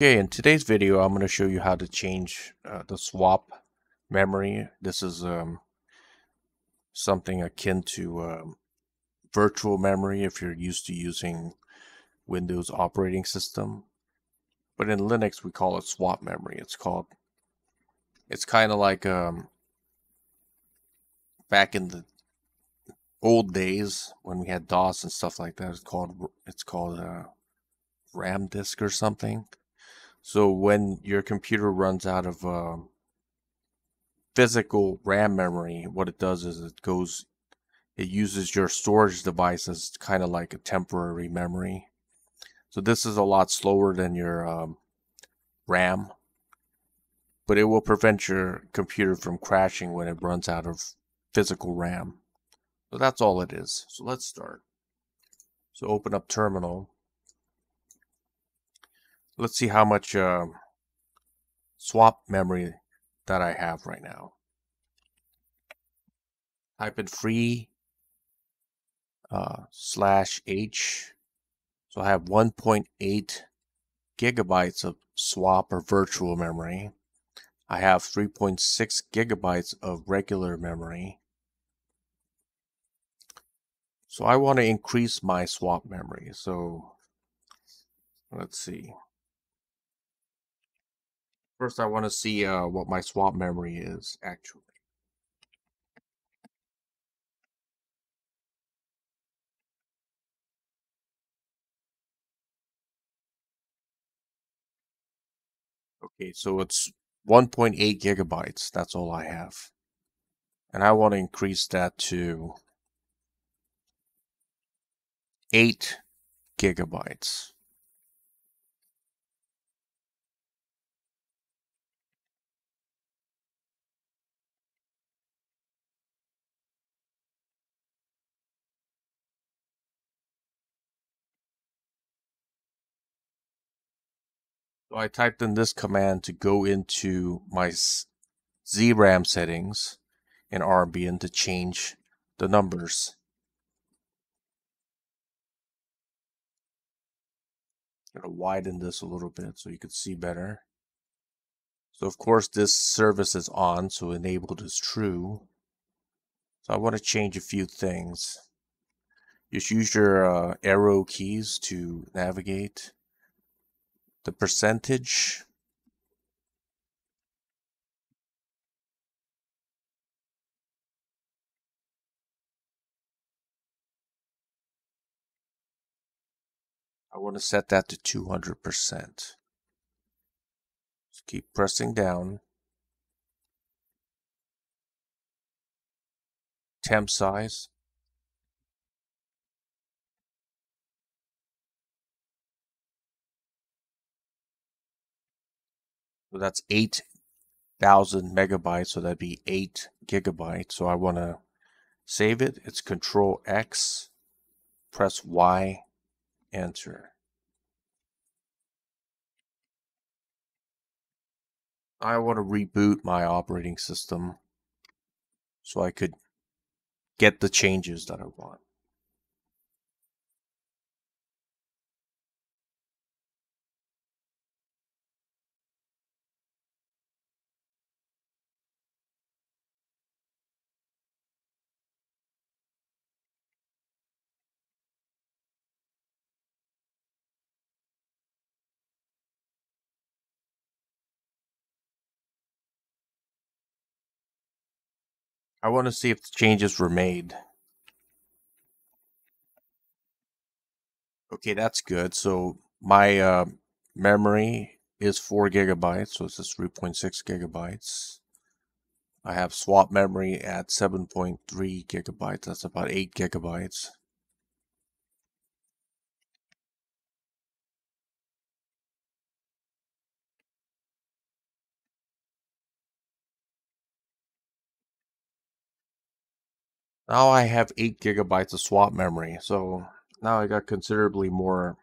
Okay, in today's video, I'm going to show you how to change uh, the swap memory. This is um, something akin to um, virtual memory if you're used to using Windows operating system. But in Linux, we call it swap memory. It's called, it's kind of like um, back in the old days when we had DOS and stuff like that. It's called, it's called uh, RAM disk or something so when your computer runs out of uh, physical RAM memory, what it does is it goes, it uses your storage device as kind of like a temporary memory. So this is a lot slower than your um, RAM, but it will prevent your computer from crashing when it runs out of physical RAM. So that's all it is. So let's start. So open up terminal let's see how much uh, swap memory that I have right now. Type in free uh, slash H. So I have 1.8 gigabytes of swap or virtual memory. I have 3.6 gigabytes of regular memory. So I want to increase my swap memory. So let's see. First, I want to see uh, what my swap memory is, actually. Okay, so it's 1.8 gigabytes. That's all I have. And I want to increase that to 8 gigabytes. So I typed in this command to go into my ZRAM settings in Armbian to change the numbers. I'm going to widen this a little bit so you can see better. So of course this service is on, so enabled is true. So I want to change a few things. Just use your uh, arrow keys to navigate the percentage I want to set that to 200%. Just keep pressing down. Temp size. So that's 8,000 megabytes, so that'd be 8 gigabytes. So I want to save it. It's Control X, press Y, enter. I want to reboot my operating system so I could get the changes that I want. I want to see if the changes were made. Okay, that's good. So my uh, memory is 4 gigabytes, so it's is 3.6 gigabytes. I have swap memory at 7.3 gigabytes, that's about 8 gigabytes. Now I have 8 gigabytes of swap memory, so now I got considerably more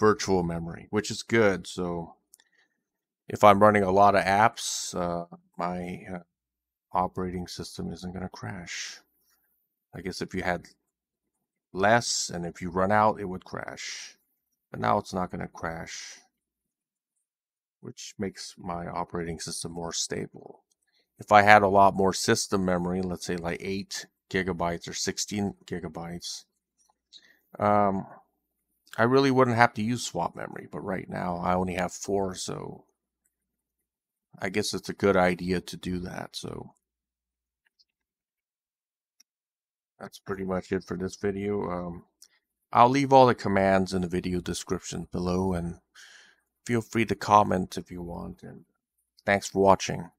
virtual memory, which is good. So if I'm running a lot of apps, uh, my uh, operating system isn't going to crash. I guess if you had less and if you run out, it would crash. But now it's not going to crash, which makes my operating system more stable. If I had a lot more system memory, let's say like 8 gigabytes or 16 gigabytes, um, I really wouldn't have to use swap memory. But right now I only have 4, so I guess it's a good idea to do that. So that's pretty much it for this video. Um, I'll leave all the commands in the video description below and feel free to comment if you want. And thanks for watching.